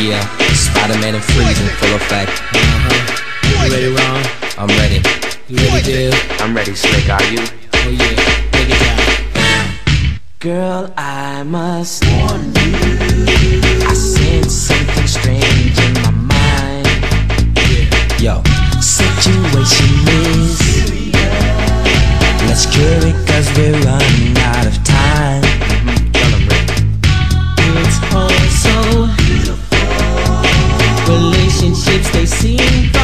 Yeah, Spider-Man and Freeze in full effect. Uh-huh. You ready, Ron? I'm ready. You ready, dude? I'm ready, Slick. Are you? Oh yeah, break it down. Girl, I must warn you. Relationships, they seem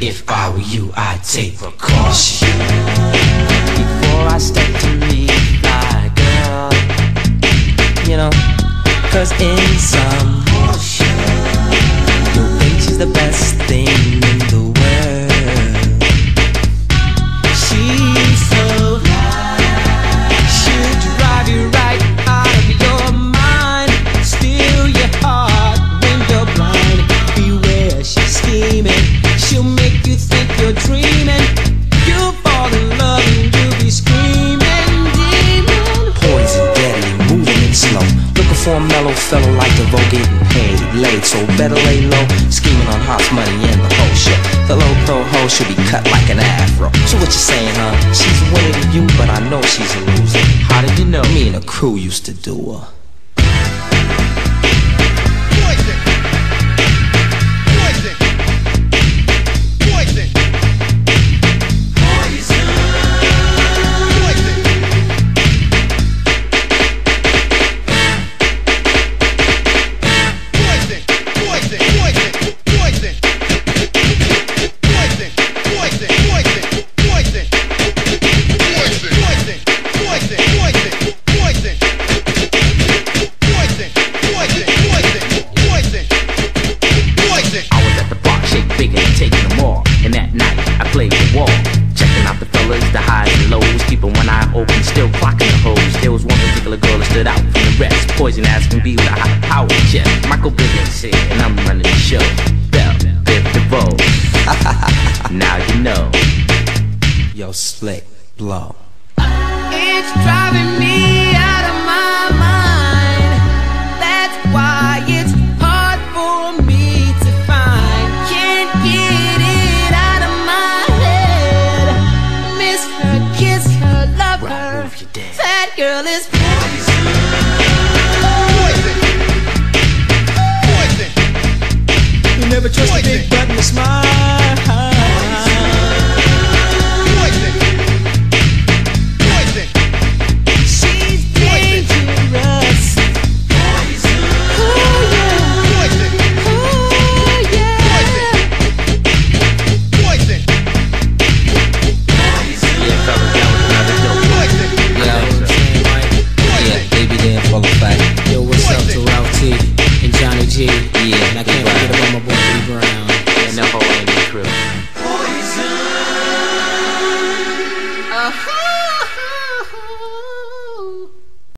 If I were you, I'd take precaution before I step to meet my girl. You know, cause in some your age is the best a fellow like the vote getting paid, late So better lay low, scheming on hot money and the whole shit. The low pro hoe should be cut like an afro. So what you saying, huh? She's a winner to you, but I know she's a loser. How did you know? Me and the crew used to do her. I play the wall. Checking out the fellas, the highs and lows. Keeping one eye open, still clocking the hoes. There was one particular girl that stood out from the rest. Poison ass can be with a high power chest. Michael Bivins here, and I'm running the show. Bell, Biv DeVoe. now you know. Yo, slick, blow. It's driving me dead. That girl is You never trust a big button to smile. Poison. Uh-huh.